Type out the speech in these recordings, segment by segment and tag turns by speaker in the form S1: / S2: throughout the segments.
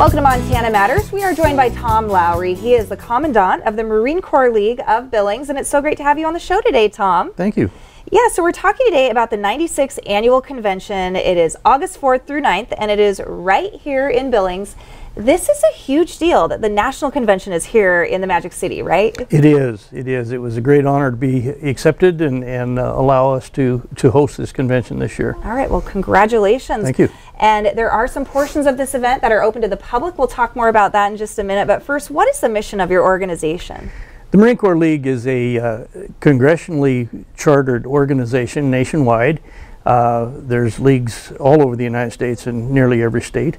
S1: Welcome to Montana Matters. We are joined by Tom Lowry. He is the Commandant of the Marine Corps League of Billings, and it's so great to have you on the show today, Tom.
S2: Thank you.
S1: Yeah, so we're talking today about the 96th annual convention. It is August 4th through 9th, and it is right here in Billings. This is a huge deal that the national convention is here in the Magic City, right?
S2: It is. It is. It was a great honor to be accepted and, and uh, allow us to, to host this convention this year.
S1: All right, well, congratulations.
S2: Thank you.
S1: And there are some portions of this event that are open to the public. We'll talk more about that in just a minute. But first, what is the mission of your organization?
S2: The Marine Corps League is a uh, congressionally chartered organization nationwide. Uh, there's leagues all over the United States in nearly every state.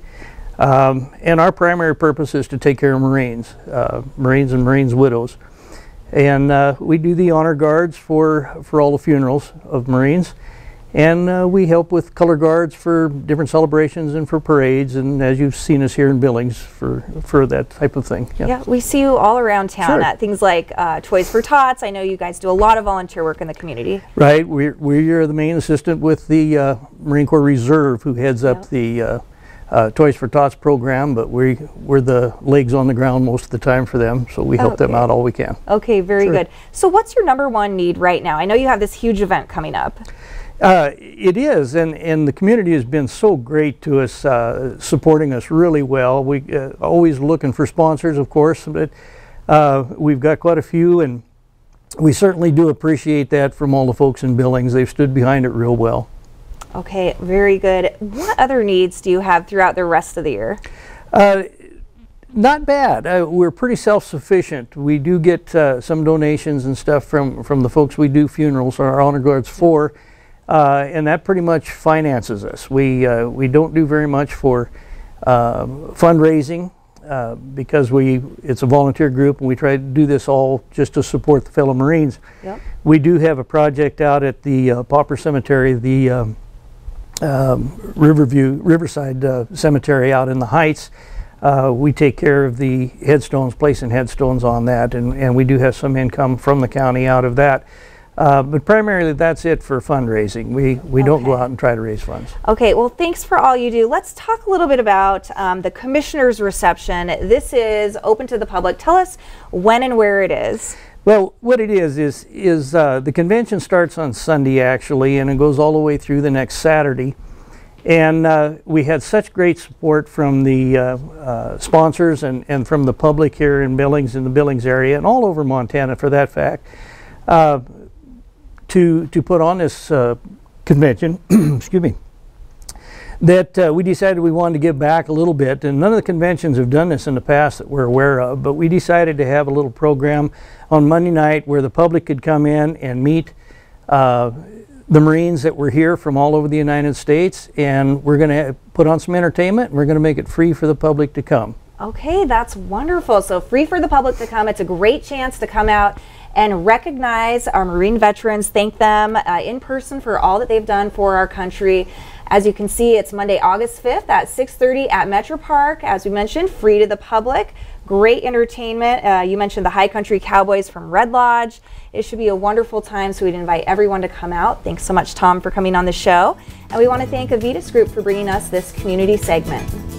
S2: Um, and our primary purpose is to take care of Marines, uh, Marines and Marines widows. And uh, we do the honor guards for, for all the funerals of Marines. And uh, we help with color guards for different celebrations and for parades, and as you've seen us here in Billings for, for that type of thing.
S1: Yeah, yeah we see you all around town sure. at things like uh, Toys for Tots. I know you guys do a lot of volunteer work in the community.
S2: Right, we're, we're the main assistant with the uh, Marine Corps Reserve who heads up the uh, Toys for Tots program, but we, we're the legs on the ground most of the time for them, so we help okay. them out all we can.
S1: Okay, very sure. good. So what's your number one need right now? I know you have this huge event coming up.
S2: Uh, it is, and, and the community has been so great to us, uh, supporting us really well. We uh, always looking for sponsors, of course, but uh, we've got quite a few, and we certainly do appreciate that from all the folks in Billings. They've stood behind it real well.
S1: Okay, very good. What other needs do you have throughout the rest of the year?
S2: Uh, not bad. Uh, we're pretty self-sufficient. We do get uh, some donations and stuff from, from the folks we do funerals or our honor guards for, uh, and that pretty much finances us. We, uh, we don't do very much for um, fundraising uh, because we it's a volunteer group and we try to do this all just to support the fellow Marines. Yep. We do have a project out at the Pauper Cemetery, the um, um, Riverview, Riverside uh, Cemetery out in the Heights. Uh, we take care of the headstones, placing headstones on that, and, and we do have some income from the county out of that. Uh, but primarily that's it for fundraising. We, we okay. don't go out and try to raise funds.
S1: Okay, well thanks for all you do. Let's talk a little bit about um, the commissioner's reception. This is open to the public. Tell us when and where it is.
S2: Well, what it is is is uh, the convention starts on Sunday actually, and it goes all the way through the next Saturday. And uh, we had such great support from the uh, uh sponsors and, and from the public here in Billings, in the Billings area, and all over Montana for that fact, uh, to to put on this uh, convention. excuse me that uh, we decided we wanted to give back a little bit. And none of the conventions have done this in the past that we're aware of, but we decided to have a little program on Monday night where the public could come in and meet uh, the Marines that were here from all over the United States. And we're going to put on some entertainment and we're going to make it free for the public to come.
S1: Okay, that's wonderful. So free for the public to come. It's a great chance to come out and recognize our Marine veterans, thank them uh, in person for all that they've done for our country. As you can see, it's Monday, August 5th at 6.30 at Metro Park. As we mentioned, free to the public. Great entertainment. Uh, you mentioned the High Country Cowboys from Red Lodge. It should be a wonderful time, so we'd invite everyone to come out. Thanks so much, Tom, for coming on the show. And we want to thank Avitus Group for bringing us this community segment.